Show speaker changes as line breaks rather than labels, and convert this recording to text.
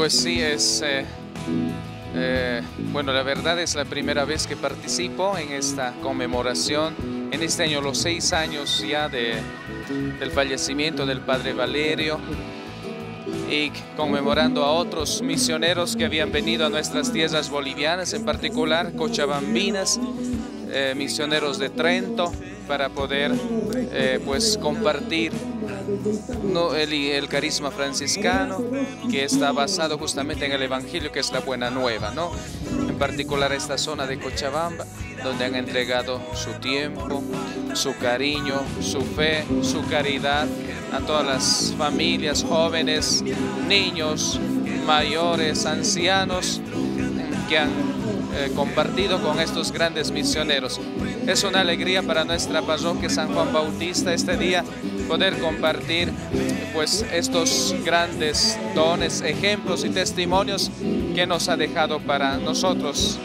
Pues sí, es... Eh, eh, bueno, la verdad es la primera vez que participo en esta conmemoración. En este año, los seis años ya de, del fallecimiento del padre Valerio y conmemorando a otros misioneros que habían venido a nuestras tierras bolivianas, en particular cochabambinas, eh, misioneros de Trento, para poder eh, pues compartir el, el, carisma franciscano que está basado justamente en el Evangelio, que es la buena nueva, ¿no? En particular esta zona de Cochabamba, donde han entregado su tiempo, su cariño, su fe, su caridad a todas las familias, jóvenes, niños, mayores, ancianos que han eh, compartido con estos grandes misioneros. Es una alegría para nuestra parroquia San Juan Bautista este día poder compartir pues estos grandes dones, ejemplos y testimonios que nos ha dejado para nosotros.